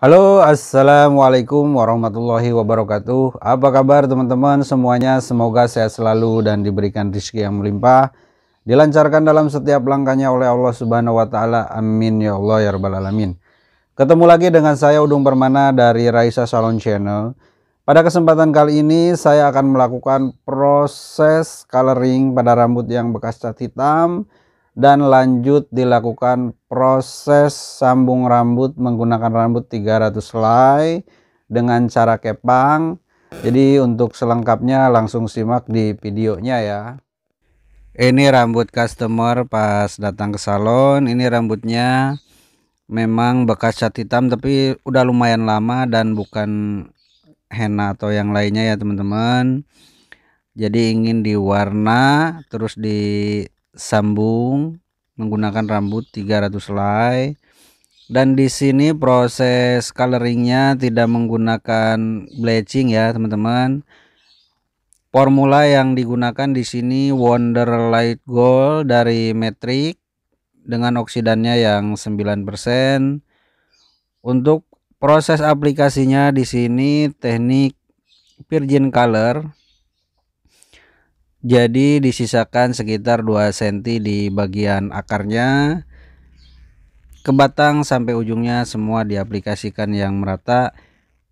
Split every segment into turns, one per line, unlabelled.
Halo, assalamualaikum warahmatullahi wabarakatuh. Apa kabar teman-teman semuanya? Semoga sehat selalu dan diberikan rezeki yang melimpah, dilancarkan dalam setiap langkahnya oleh Allah Subhanahu wa Ta'ala. Amin ya Allah ya Rabbal 'Alamin. Ketemu lagi dengan saya, Udung Permana dari Raisa Salon Channel. Pada kesempatan kali ini, saya akan melakukan proses coloring pada rambut yang bekas cat hitam dan lanjut dilakukan proses sambung rambut menggunakan rambut 300 helai dengan cara kepang. Jadi untuk selengkapnya langsung simak di videonya ya. Ini rambut customer pas datang ke salon. Ini rambutnya memang bekas cat hitam tapi udah lumayan lama dan bukan henna atau yang lainnya ya teman-teman. Jadi ingin diwarna terus di sambung menggunakan rambut 300 helai. Dan di sini proses coloringnya tidak menggunakan bleaching ya teman-teman. Formula yang digunakan di sini Wonder Light Gold dari Metric dengan oksidannya yang 9% untuk proses aplikasinya di sini teknik virgin color jadi disisakan sekitar 2 cm di bagian akarnya. Ke batang sampai ujungnya semua diaplikasikan yang merata.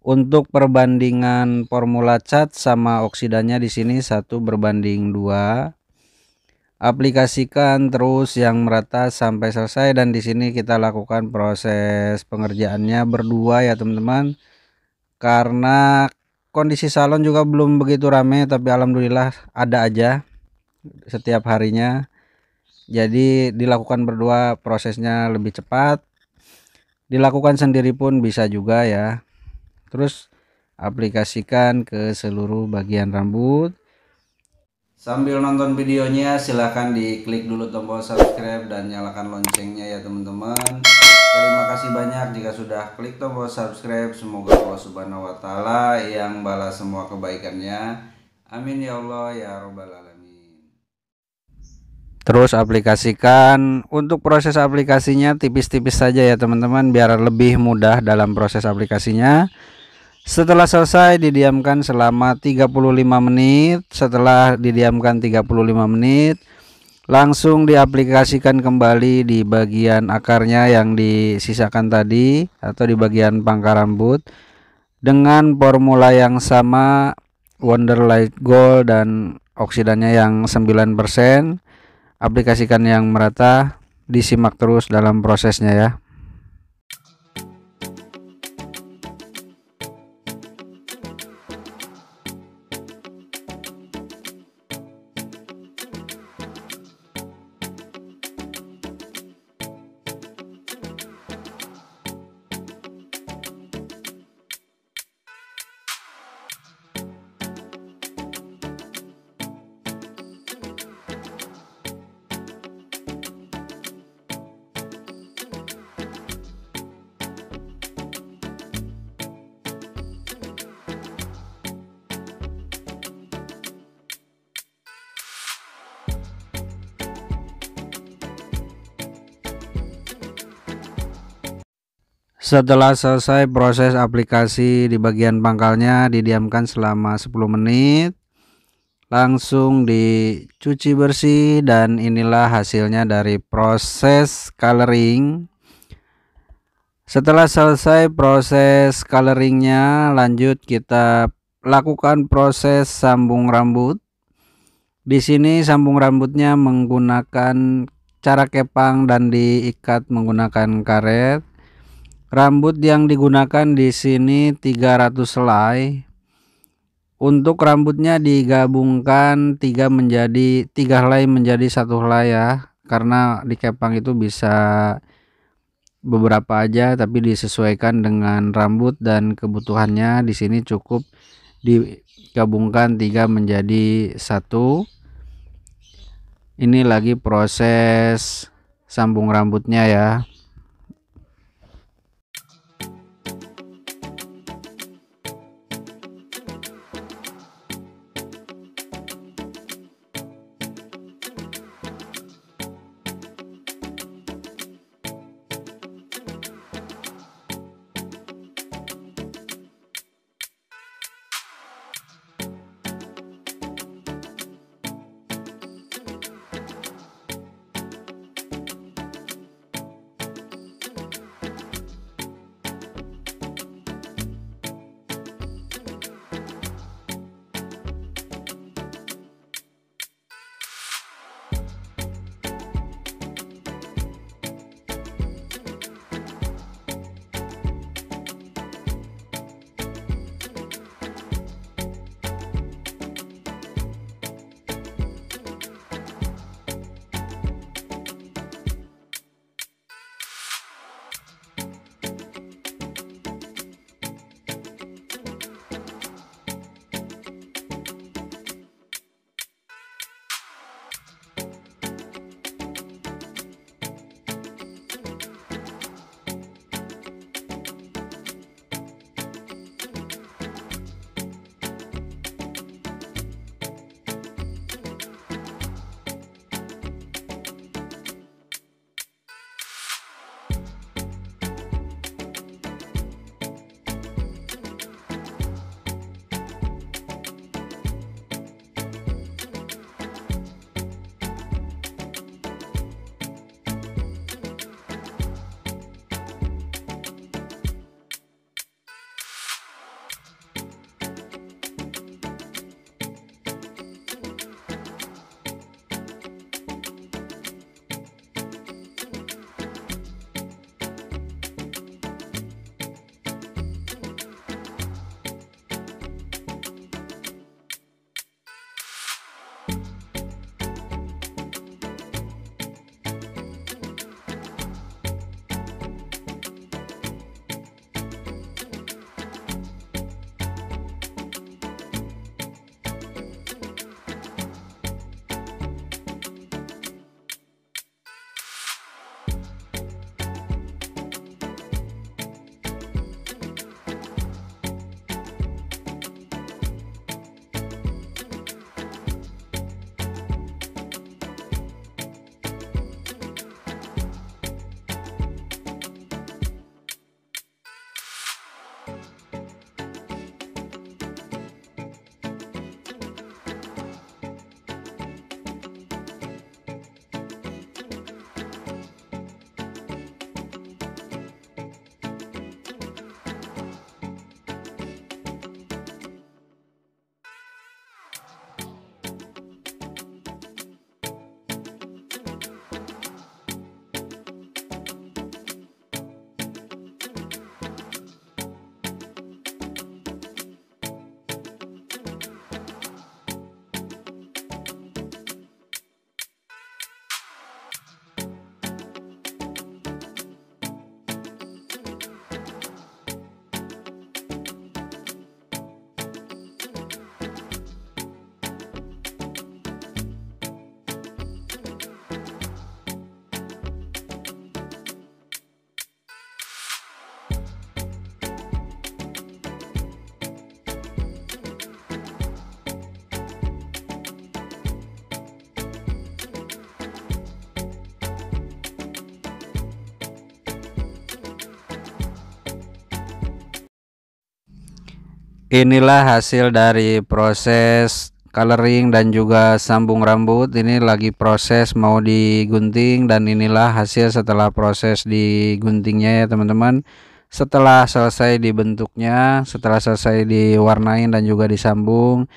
Untuk perbandingan formula cat sama oksidannya di sini satu berbanding dua. Aplikasikan terus yang merata sampai selesai dan di sini kita lakukan proses pengerjaannya berdua ya teman-teman. Karena kondisi salon juga belum begitu rame tapi alhamdulillah ada aja setiap harinya. Jadi dilakukan berdua prosesnya lebih cepat. Dilakukan sendiri pun bisa juga ya. Terus aplikasikan ke seluruh bagian rambut. Sambil nonton videonya silahkan diklik dulu tombol subscribe dan nyalakan loncengnya ya teman-teman Terima kasih banyak jika sudah klik tombol subscribe. Semoga Allah Subhanahu wa taala yang balas semua kebaikannya. Amin ya Allah ya robbal alamin. Terus aplikasikan untuk proses aplikasinya tipis-tipis saja ya teman-teman biar lebih mudah dalam proses aplikasinya. Setelah selesai didiamkan selama 35 menit. Setelah didiamkan 35 menit langsung diaplikasikan kembali di bagian akarnya yang disisakan tadi atau di bagian pangkal rambut dengan formula yang sama Wonderlight Gold dan oksidannya yang 9% aplikasikan yang merata disimak terus dalam prosesnya ya Setelah selesai proses aplikasi di bagian pangkalnya didiamkan selama 10 menit. Langsung dicuci bersih dan inilah hasilnya dari proses coloring. Setelah selesai proses coloringnya lanjut kita lakukan proses sambung rambut. Di sini sambung rambutnya menggunakan cara kepang dan diikat menggunakan karet Rambut yang digunakan di sini 300 helai. Untuk rambutnya digabungkan tiga menjadi tiga helai menjadi satu helai ya. Karena di kepang itu bisa beberapa aja tapi disesuaikan dengan rambut dan kebutuhannya di sini cukup digabungkan tiga menjadi satu ini lagi proses sambung rambutnya ya inilah hasil dari proses coloring dan juga sambung rambut. Ini lagi proses mau digunting dan inilah hasil setelah proses diguntingnya ya teman-teman. Setelah selesai dibentuknya setelah selesai diwarnain dan juga disambung.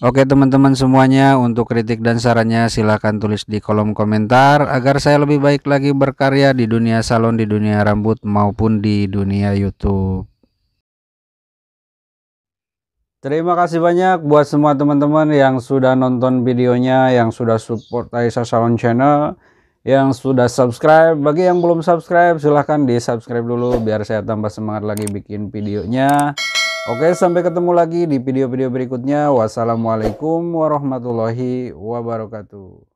Oke teman-teman semuanya untuk kritik dan sarannya silahkan tulis di kolom komentar. Agar saya lebih baik lagi berkarya di dunia salon di dunia rambut maupun di dunia YouTube Terima kasih banyak buat semua teman-teman yang sudah nonton videonya, yang sudah support Aisyah Salon Channel, yang sudah subscribe. Bagi yang belum subscribe, silahkan di subscribe dulu biar saya tambah semangat lagi bikin videonya. Oke, sampai ketemu lagi di video-video berikutnya. Wassalamualaikum warahmatullahi wabarakatuh.